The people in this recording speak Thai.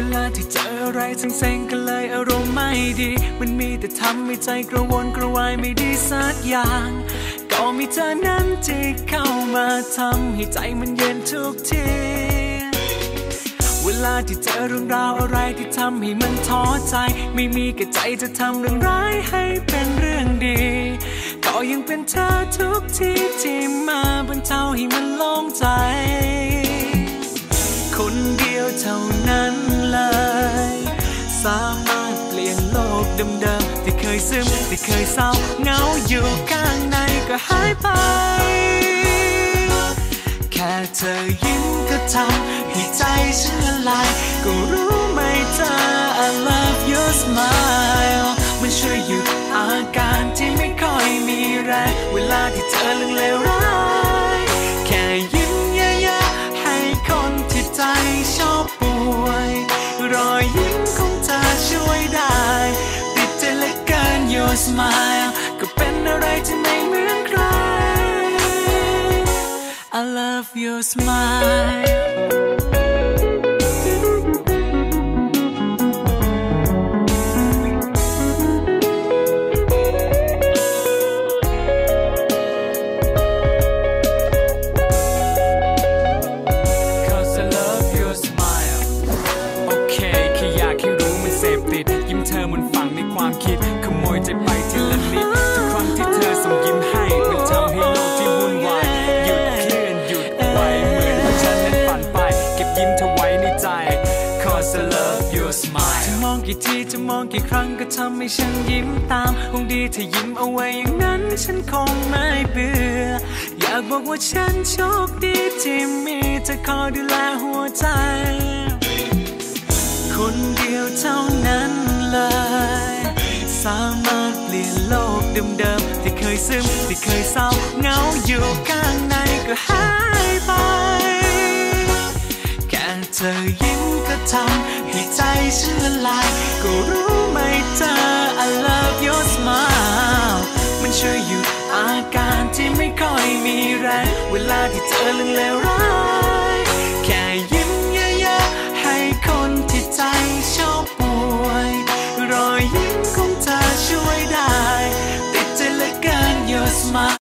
เวลาที่เจออะไรเซ็งก็เลยอารมณ์ไม่ดี มันมีแต่ทำให้ใจกระวนกระวายไม่ดีสักอย่าง ก็มีเธอนั้นที่เข้ามาทำให้ใจมันเย็นทุกที เวลาที่เจอเรื่องราวอะไรที่ทำให้มันท้อใจ ไม่มีกระใจจะทำเรื่องร้ายให้เป็นเรื่องดี ก็ยังเป็นเธอทุกทีที่มาบรรเทาให้มันโล่งใจ ที่เคยซึมที่เคยเศร้าเหงาอยู่ข้างในก็หายไป แค่เธอยิ้มก็ทำให้ใจฉันละลายก็รู้ไหมเธอ I love your smile มันช่วยหยุดอาการที่ไม่ค่อยมีแรงเวลาที่เจอเรื่องเลวร้าย smile ก็เป็นอะไรที่ไม่เหมือนใคร I love your smile Cause I love your smile Okay แค่อยากรู้ขโม ยให้รู้มันเสพติดยิ้มเธอมันฝังในควใจไปทีละนิดทุกครั้งที่เธอส่งยิ้มให้มันทำให้โลกที่วุ่นวายหยุดเคลื่อนหยุดไว้เหมือนว่าฉันนั้นฝันไป เก็บยิ้มเธอไว้ในใจ Cause I love your smile จะมองกี่ทีจะมองกี่ครั้งก็ทำให้ฉันยิ้มตามคงดีถ้ายิ้มเอาไว้อย่างนั้นฉันคงไม่เบื่ออยากบอกว่าฉันโชคดีที่มีเธอคอยดูแลหัวใจามารถเปลี่ยนโลกเดิมๆที่เคยซึมที่เคยเศร้าเหงาอยู่ข้างในก็หายไป แค่เธอยิ้มก็ทำให้ใจฉันละลาย ก็รู้ไหมเธอ I love your smile มันช่วยหยุดอาการที่ไม่ค่อยมีแรงเวลาที่เจอเรื่องเลวร้ายแค่